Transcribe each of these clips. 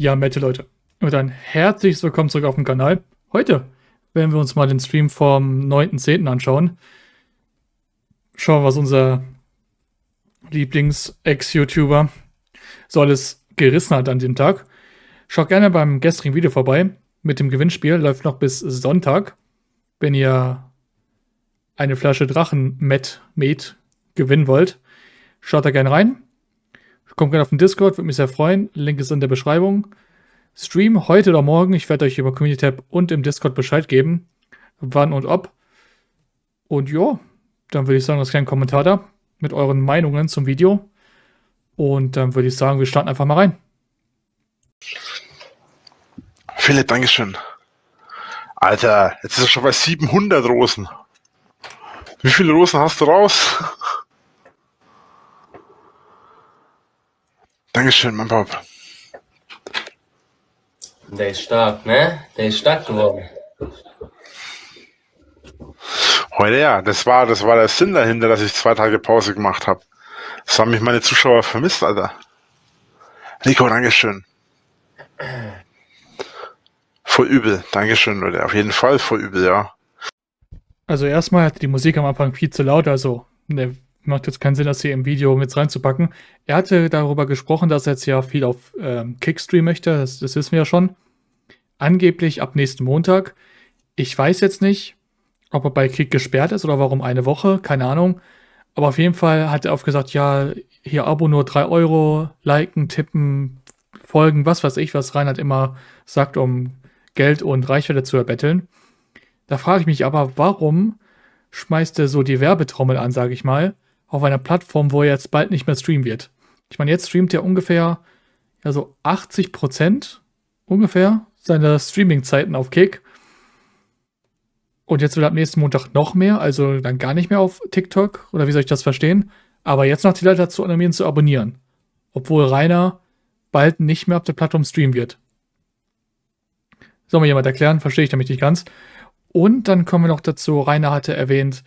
Ja, Mette Leute. Und dann herzlich willkommen zurück auf dem Kanal. Heute werden wir uns mal den Stream vom 9.10. anschauen. Schauen, was unser Lieblings-Ex-YouTuber so alles gerissen hat an dem Tag. Schaut gerne beim gestrigen Video vorbei mit dem Gewinnspiel. Läuft noch bis Sonntag. Wenn ihr eine Flasche Drachen-Met gewinnen wollt, schaut da gerne rein. Kommt gerne auf den Discord, würde mich sehr freuen. Link ist in der Beschreibung. Stream heute oder morgen. Ich werde euch über Community Tab und im Discord Bescheid geben, wann und ob. Und ja, dann würde ich sagen, lasst keinen Kommentar da mit euren Meinungen zum Video. Und dann würde ich sagen, wir starten einfach mal rein. Philipp, Dankeschön. Alter, jetzt ist er schon bei 700 Rosen. Wie viele Rosen hast du raus? Dankeschön, mein Bob. Der ist stark, ne? Der ist stark geworden. Heute ja, das war, das war der Sinn dahinter, dass ich zwei Tage Pause gemacht habe. Das haben mich meine Zuschauer vermisst, Alter. Nico, Dankeschön. Voll übel, Dankeschön, Leute. Auf jeden Fall voll übel, ja. Also erstmal hatte die Musik am Anfang viel zu laut, also ne, macht jetzt keinen Sinn, das hier im Video mit reinzupacken. Er hatte darüber gesprochen, dass er jetzt ja viel auf ähm, Kickstream möchte, das, das wissen wir ja schon. Angeblich ab nächsten Montag. Ich weiß jetzt nicht, ob er bei Kick gesperrt ist oder warum eine Woche, keine Ahnung. Aber auf jeden Fall hat er oft gesagt, ja, hier Abo nur 3 Euro, liken, tippen, folgen, was weiß ich, was Reinhard immer sagt, um Geld und Reichweite zu erbetteln. Da frage ich mich aber, warum schmeißt er so die Werbetrommel an, sage ich mal, auf einer Plattform, wo er jetzt bald nicht mehr streamen wird. Ich meine, jetzt streamt er ungefähr ja so 80 Prozent ungefähr seiner Streaming-Zeiten auf Kick. Und jetzt will er ab nächsten Montag noch mehr, also dann gar nicht mehr auf TikTok. Oder wie soll ich das verstehen? Aber jetzt noch die Leute dazu animieren zu abonnieren. Obwohl Rainer bald nicht mehr auf der Plattform streamen wird. Soll mir jemand erklären? Verstehe ich damit nicht ganz. Und dann kommen wir noch dazu, Rainer hatte erwähnt,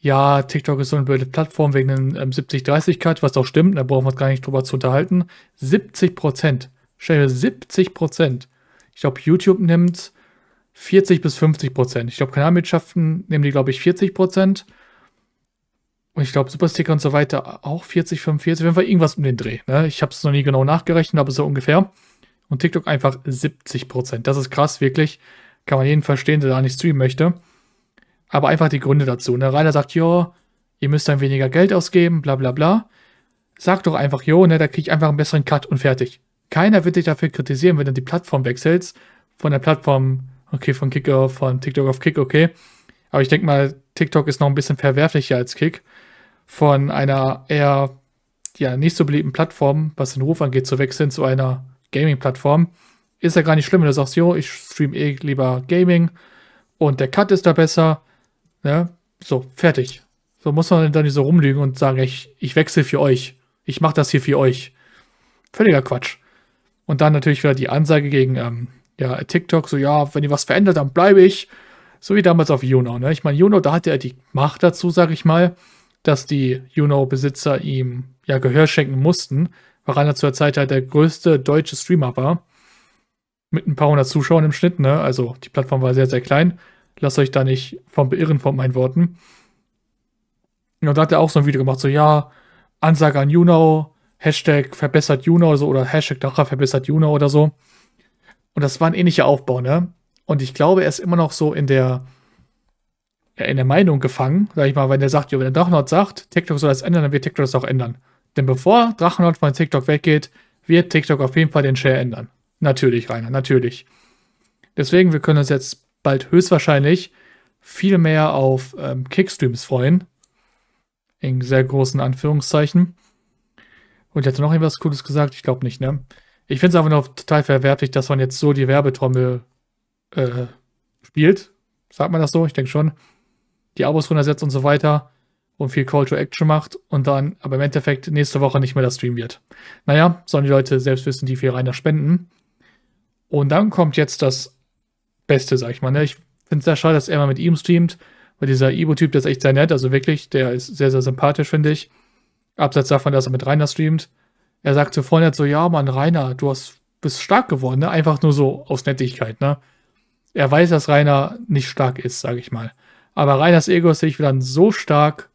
ja, TikTok ist so eine blöde Plattform wegen den ähm, 70-30-Cut, was auch stimmt, da brauchen wir uns gar nicht drüber zu unterhalten. 70 Prozent. Stell dir 70 Prozent. Ich glaube, YouTube nimmt 40 bis 50 Prozent. Ich glaube, Kanalmitschaften nehmen die, glaube ich, 40 Prozent. Und ich glaube, Supersticker und so weiter auch 40, 45, wenn wir irgendwas um den Dreh. Ne? Ich habe es noch nie genau nachgerechnet, aber so ungefähr. Und TikTok einfach 70 Prozent. Das ist krass, wirklich. Kann man jeden verstehen, der da nicht streamen möchte aber einfach die Gründe dazu. Ne? Rainer sagt, jo, ihr müsst dann weniger Geld ausgeben, bla bla bla. Sag doch einfach, jo, ne, da krieg ich einfach einen besseren Cut und fertig. Keiner wird dich dafür kritisieren, wenn du die Plattform wechselst. Von der Plattform, okay, von Kicker, von TikTok auf Kick, okay. Aber ich denke mal, TikTok ist noch ein bisschen verwerflicher als Kick. Von einer eher, ja, nicht so beliebten Plattform, was den Ruf angeht, zu wechseln zu einer Gaming-Plattform. Ist ja gar nicht schlimm, wenn du sagst, jo, ich stream eh lieber Gaming und der Cut ist da besser Ne? So, fertig. So muss man dann nicht so rumlügen und sagen, ich, ich wechsle für euch. Ich mache das hier für euch. Völliger Quatsch. Und dann natürlich wieder die Ansage gegen ähm, ja, TikTok, so ja, wenn ihr was verändert, dann bleibe ich. So wie damals auf Juno. Ne? Ich meine, Juno, da hatte er die Macht dazu, sag ich mal, dass die Juno-Besitzer ihm ja Gehör schenken mussten, weil er zur Zeit halt der größte deutsche Streamer war. Mit ein paar hundert Zuschauern im Schnitt, ne? Also die Plattform war sehr, sehr klein. Lasst euch da nicht vom Beirren von meinen Worten. Und da hat er auch so ein Video gemacht, so, ja, Ansage an Juno, Hashtag verbessert Juno so, oder Hashtag Dacher verbessert Juno oder so. Und das war ein ähnlicher Aufbau, ne? Und ich glaube, er ist immer noch so in der, ja, in der Meinung gefangen, sag ich mal, wenn er sagt, ja, wenn der Drachenlord sagt, TikTok soll das ändern, dann wird TikTok das auch ändern. Denn bevor Drachenlord von TikTok weggeht, wird TikTok auf jeden Fall den Share ändern. Natürlich, Rainer, natürlich. Deswegen, wir können uns jetzt bald höchstwahrscheinlich viel mehr auf ähm, Kickstreams freuen. In sehr großen Anführungszeichen. Und jetzt noch irgendwas Cooles gesagt? Ich glaube nicht, ne? Ich finde es einfach nur total verwerflich, dass man jetzt so die Werbetrommel äh, spielt. Sagt man das so? Ich denke schon. Die Abos runtersetzt und so weiter und viel Call to Action macht und dann aber im Endeffekt nächste Woche nicht mehr das Stream wird. Naja, sollen die Leute selbst wissen, die viel reiner spenden. Und dann kommt jetzt das Beste, sag ich mal. Ne? Ich finde es sehr schade, dass er mal mit ihm streamt, weil dieser Ibo-Typ, der ist echt sehr nett, also wirklich, der ist sehr, sehr sympathisch, finde ich. Abseits davon, dass er mit Rainer streamt. Er sagt zu vorhin so, ja, Mann, Rainer, du hast bist stark geworden, ne? Einfach nur so aus Nettigkeit, ne? Er weiß, dass Rainer nicht stark ist, sage ich mal. Aber Rainers Ego ist sich dann so stark,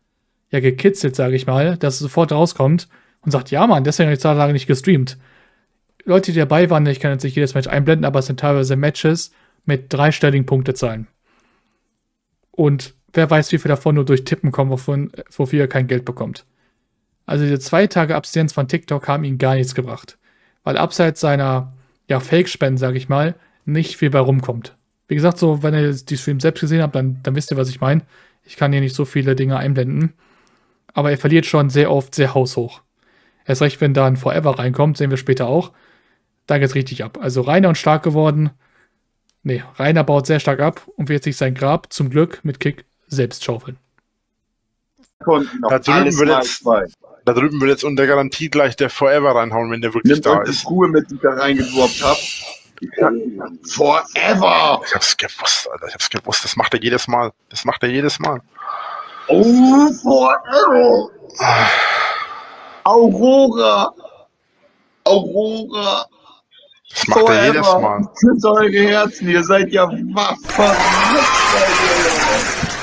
ja, gekitzelt, sage ich mal, dass es sofort rauskommt und sagt, ja, Mann, deswegen habe ich zwei Tage nicht gestreamt. Leute, die dabei waren, ich kann jetzt nicht jedes Match einblenden, aber es sind teilweise Matches mit dreistelligen Punktezahlen. Und wer weiß, wie viel davon nur durch Tippen kommen, wovon, wofür er kein Geld bekommt. Also diese zwei Tage Abstinenz von TikTok haben ihm gar nichts gebracht. Weil abseits seiner ja, Fake-Spenden, sage ich mal, nicht viel bei rumkommt. Wie gesagt, so, wenn ihr die Stream selbst gesehen habt, dann, dann wisst ihr, was ich meine. Ich kann hier nicht so viele Dinge einblenden. Aber er verliert schon sehr oft sehr haushoch. Erst recht, wenn da ein Forever reinkommt, sehen wir später auch. Da geht's richtig ab. Also Rainer und stark geworden. Nee, Rainer baut sehr stark ab und wird sich sein Grab zum Glück mit Kick selbst schaufeln. Da drüben, wird jetzt, da drüben wird jetzt unter Garantie gleich der Forever reinhauen, wenn der wirklich Nimmt da ist. Die Kuh mit, die ich da reingedroppt hab. Forever! Ich hab's gewusst, Alter. Ich hab's gewusst. Das macht er jedes Mal. Das macht er jedes Mal. Oh, Forever! Aurora! Aurora! Das macht Forever. er jedes Mal. Küsst eure Herzen, ihr seid ja Waffen.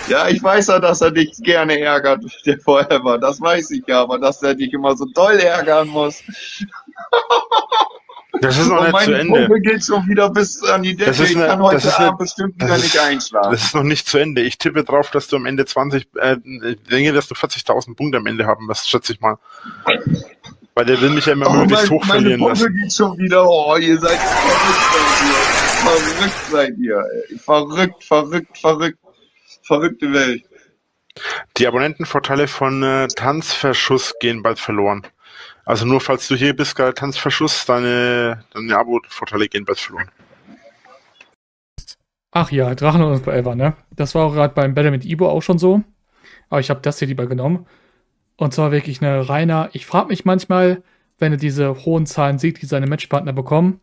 Ja, ich weiß ja, dass er dich gerne ärgert, der Forever. Das weiß ich ja, aber dass er dich immer so doll ärgern muss. Das ist noch nicht zu Ende. Pumpe geht schon wieder bis an die Decke. ich kann heute Abend eine, bestimmt wieder ist, nicht einschlafen. Das ist noch nicht zu Ende. Ich tippe drauf, dass du am Ende 20, äh, denke, dass du 40.000 Punkte am Ende haben wirst, schätze ich mal. Weil der will mich ja immer oh, möglichst hoch verlieren meine Pumpe geht schon wieder. Oh, ihr seid verrückt seid ihr. Verrückt, verrückt, verrückt. Verrückte Welt. Die Abonnentenvorteile von äh, Tanzverschuss gehen bald verloren. Also nur falls du hier bist, gerade Tanzverschuss, deine, deine Abo-Vorteile gehen bald verloren. Ach ja, Drachen und Forever, ne? Das war auch gerade beim Battle mit Ibo auch schon so. Aber ich habe das hier lieber genommen. Und zwar wirklich eine reiner. Ich frage mich manchmal, wenn er diese hohen Zahlen sieht, die seine Matchpartner bekommen,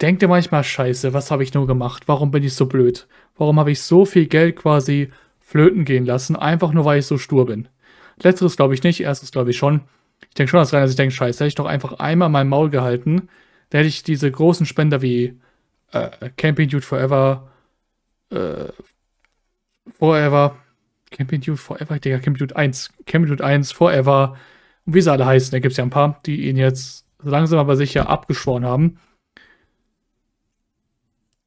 denkt er manchmal, scheiße, was habe ich nur gemacht? Warum bin ich so blöd? Warum habe ich so viel Geld quasi flöten gehen lassen, einfach nur weil ich so stur bin? Letzteres glaube ich nicht, erstes glaube ich schon. Ich denke schon, dass Rainer sich denkt, scheiße, hätte ich doch einfach einmal mein Maul gehalten, da hätte ich diese großen Spender wie äh, Camping Dude Forever, äh, Forever, Camping Dude Forever, Digga, Camping Dude 1, Camping Dude 1, Forever, und wie sie alle heißen, da gibt es ja ein paar, die ihn jetzt langsam aber sicher abgeschworen haben.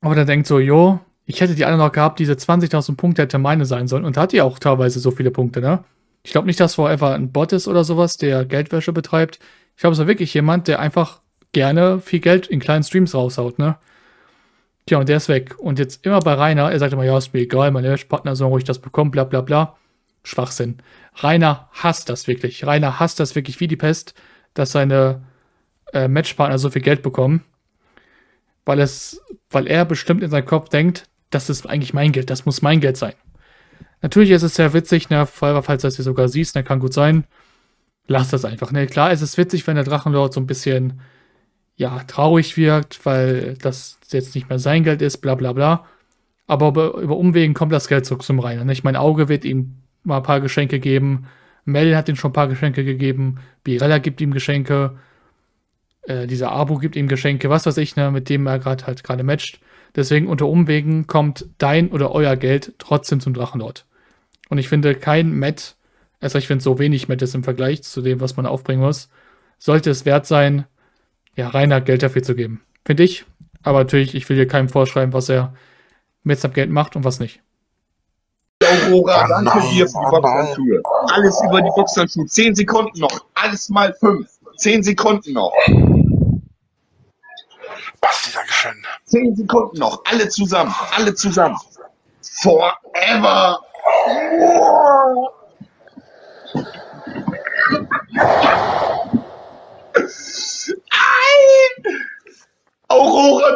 Aber dann denkt so, jo, ich hätte die alle noch gehabt, diese 20.000 Punkte hätte meine sein sollen. Und hat die auch teilweise so viele Punkte, ne? Ich glaube nicht, dass Forever ein Bot ist oder sowas, der Geldwäsche betreibt. Ich glaube, es war wirklich jemand, der einfach gerne viel Geld in kleinen Streams raushaut, ne? Tja, und der ist weg. Und jetzt immer bei Rainer, er sagt immer, ja, ist mir egal, meine Partner sollen ruhig das bekommen, bla bla bla. Schwachsinn. Rainer hasst das wirklich. Rainer hasst das wirklich wie die Pest, dass seine äh, Matchpartner so viel Geld bekommen. Weil es, weil er bestimmt in seinem Kopf denkt, das ist eigentlich mein Geld, das muss mein Geld sein. Natürlich ist es sehr witzig, ne, falls du das hier sogar siehst, ne, kann gut sein. Lass das einfach, ne. Klar ist es witzig, wenn der Drachenlord so ein bisschen, ja, traurig wirkt, weil das jetzt nicht mehr sein Geld ist, bla bla bla. Aber über, Umwegen kommt das Geld zurück zum Rainer. Ne? Ich mein Auge wird ihm mal ein paar Geschenke geben. Mel hat ihm schon ein paar Geschenke gegeben. Birella gibt ihm Geschenke. Äh, dieser Abo gibt ihm Geschenke, was weiß ich, ne, mit dem er gerade halt gerade matcht. Deswegen unter Umwegen kommt dein oder euer Geld trotzdem zum Drachenlord. Und ich finde, kein Met, also ich finde so wenig Met ist im Vergleich zu dem, was man aufbringen muss, sollte es wert sein, ja, reiner Geld dafür zu geben. Finde ich. Aber natürlich, ich will hier keinem vorschreiben, was er mit seinem Geld macht und was nicht. Aurora, danke dir für die Boxhandschuhe. Alles über die Boxhandschuhe. Zehn Sekunden noch. Alles mal fünf. Zehn Sekunden noch. Basti, Dankeschön. Zehn Sekunden noch. Alle zusammen. Alle zusammen. Forever.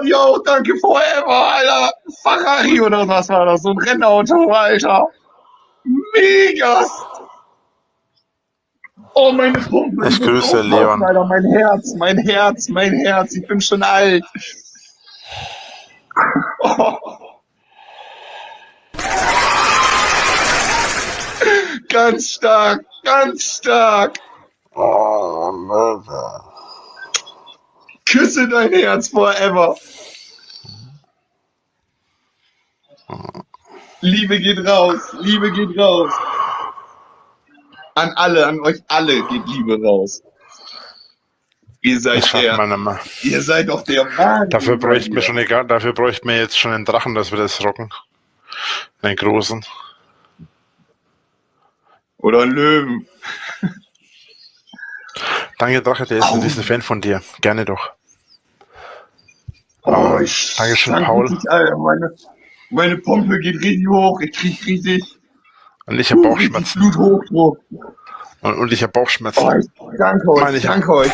Dir auch, danke forever, Alter. Ferrari oder was war das? So ein Rennauto, Alter. Mega. Oh, meine Pumpe. Ich grüße Leon. Alter, mein Herz, mein Herz, mein Herz. Ich bin schon alt. Oh. Ganz stark, ganz stark. Oh, Alter. Küsse dein Herz forever. Liebe geht raus, Liebe geht raus. An alle, an euch alle geht Liebe raus. Ihr seid der, ihr seid doch der Wahnsinn. Dafür bräuchten wir schon egal, dafür bräuchten wir jetzt schon einen Drachen, dass wir das rocken. Einen großen. Oder einen Löwen. Danke, Drache, der ist ein Riesenfan von dir. Gerne doch. Oh, ich Dankeschön, danke Paul. dich. Meine, meine Pumpe geht richtig hoch. Ich krieg richtig, Und ich habe Bauchschmerzen. Bluthochdruck. Und, und ich habe Bauchschmerzen. Oh, ich danke euch, Meine ich- danke euch.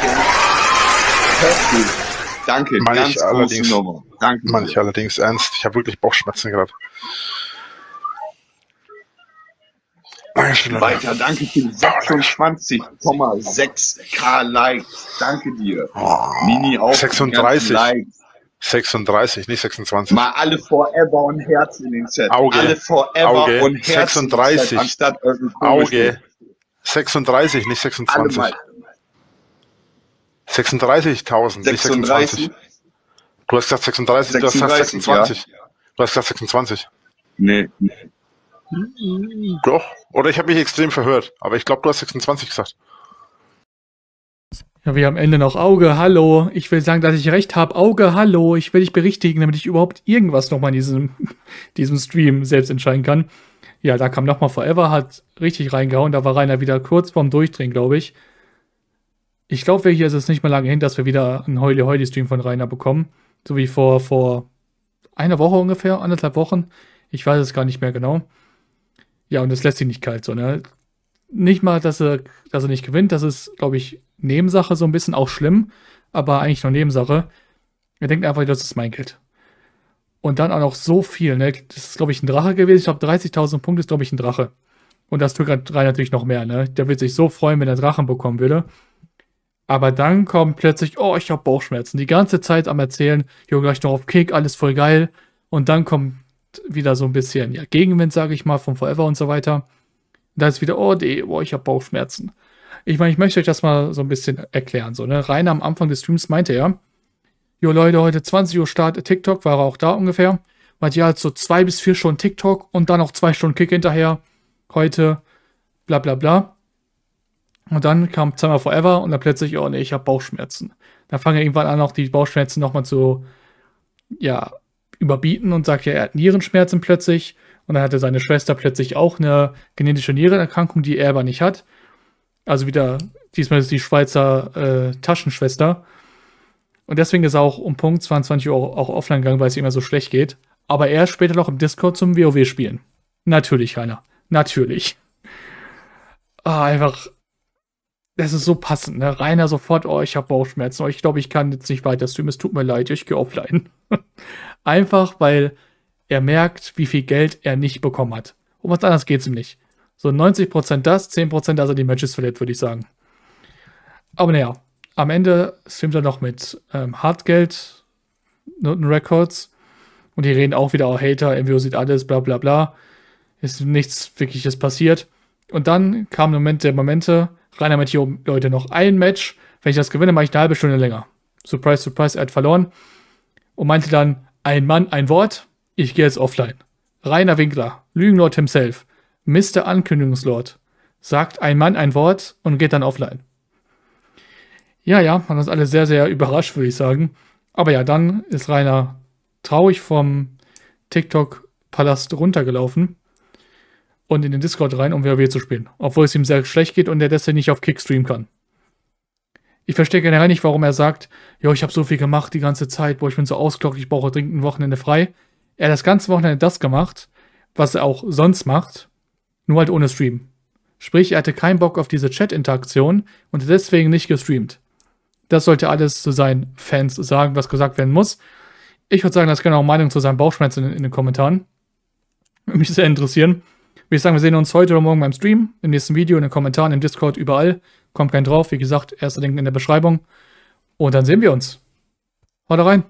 Heftig. Danke, Meine ich allerdings. Danke. Meine ich allerdings ernst. Ich habe wirklich Bauchschmerzen gerade. Weiter, danke für die 26,6k Likes. Danke dir. Mini auch. die ganzen 36. Likes. 36, nicht 26. Mal alle Forever und Herz in den Chat. Auge. Alle Forever Auge. und Herz in den 36. Chat, anstatt Auge. 36, nicht Alle 26. mal. 36.000, nicht 26. 36? Du hast gesagt 36, du hast gesagt 36, 26. Du hast gesagt 26. Nee. Doch. Oder ich habe mich extrem verhört. Aber ich glaube, du hast 26 gesagt. Ja, wir am Ende noch Auge, hallo. Ich will sagen, dass ich recht habe. Auge, hallo. Ich will dich berichtigen, damit ich überhaupt irgendwas nochmal in diesem, diesem Stream selbst entscheiden kann. Ja, da kam nochmal Forever, hat richtig reingehauen. Da war Rainer wieder kurz vorm Durchdrehen, glaube ich. Ich glaube, hier ist es nicht mehr lange hin, dass wir wieder einen Heuli-Heuli-Stream von Rainer bekommen. So wie vor, vor einer Woche ungefähr, anderthalb Wochen. Ich weiß es gar nicht mehr genau. Ja, und das lässt sich nicht kalt so, ne? Nicht mal, dass er, dass er nicht gewinnt, das ist, glaube ich, Nebensache so ein bisschen, auch schlimm, aber eigentlich nur Nebensache. Er denkt einfach, das ist mein Geld. Und dann auch noch so viel, ne? Das ist, glaube ich, ein Drache gewesen. Ich glaube, 30.000 Punkte ist, glaube ich, ein Drache. Und das tut Rainer natürlich noch mehr, ne? Der wird sich so freuen, wenn er Drachen bekommen würde. Aber dann kommt plötzlich, oh, ich habe Bauchschmerzen. Die ganze Zeit am Erzählen, jo, gleich noch auf Kick, alles voll geil. Und dann kommt wieder so ein bisschen, ja, Gegenwind, sage ich mal, von Forever und so weiter. Da ist wieder, oh, nee, oh, ich habe Bauchschmerzen. Ich meine, ich möchte euch das mal so ein bisschen erklären. So, ne? Rainer am Anfang des Streams meinte er, jo Leute, heute 20 Uhr Start TikTok, war er auch da ungefähr. Meinte ja, so zwei bis vier Stunden TikTok und dann noch zwei Stunden Kick hinterher. Heute, bla bla bla. Und dann kam zweimal Forever und dann plötzlich, oh nee, ich habe Bauchschmerzen. Dann fangen irgendwann an, auch die Bauchschmerzen nochmal zu, ja, überbieten und sagt ja, er hat Nierenschmerzen plötzlich. Und dann hatte seine Schwester plötzlich auch eine genetische Nierenerkrankung, die er aber nicht hat. Also wieder, diesmal ist die Schweizer äh, Taschenschwester. Und deswegen ist er auch um Punkt 22 Uhr auch offline gegangen, weil es ihm immer so schlecht geht. Aber er ist später noch im Discord zum WoW spielen. Natürlich, Rainer. Natürlich. Ah, einfach. Das ist so passend, ne? Rainer sofort, oh, ich habe Bauchschmerzen. Oh, ich glaube, ich kann jetzt nicht weiter streamen. Es tut mir leid, ich gehe offline. Einfach, weil er merkt, wie viel Geld er nicht bekommen hat. Um was anderes geht es ihm nicht. So 90% das, 10% dass er die Matches verliert, würde ich sagen. Aber naja, am Ende streamt er noch mit ähm, Hartgeld, Noten Records. Und die reden auch wieder, oh, Hater, MWO sieht alles, bla bla bla. Ist nichts Wirkliches passiert. Und dann kam der Moment der Momente, Rainer meinte, jo, Leute, noch ein Match. Wenn ich das gewinne, mache ich eine halbe Stunde länger. Surprise, surprise, er hat verloren. Und meinte dann, ein Mann, ein Wort, ich gehe jetzt offline. Rainer Winkler, Lügenlord himself, Mr. Ankündigungslord, sagt ein Mann ein Wort und geht dann offline. Ja, ja, man ist alle sehr, sehr überrascht, würde ich sagen. Aber ja, dann ist Rainer traurig vom TikTok-Palast runtergelaufen und in den Discord rein, um WoW zu spielen. Obwohl es ihm sehr schlecht geht und er deswegen nicht auf Kick streamen kann. Ich verstehe generell nicht, warum er sagt, jo, ich habe so viel gemacht die ganze Zeit, wo ich bin so ausgelockt, ich brauche dringend ein Wochenende frei. Er hat das ganze Wochenende das gemacht, was er auch sonst macht, nur halt ohne Stream. Sprich, er hatte keinen Bock auf diese Chat-Interaktion und deswegen nicht gestreamt. Das sollte alles zu seinen Fans sagen, was gesagt werden muss. Ich würde sagen, das gerne auch Meinung zu seinen Bauchschmerzen in, in den Kommentaren. Würde mich sehr interessieren. Würde ich sagen, wir sehen uns heute oder morgen beim Stream, im nächsten Video, in den Kommentaren, im Discord, überall. Kommt kein drauf, wie gesagt, erster Link in der Beschreibung. Und dann sehen wir uns. Haut rein.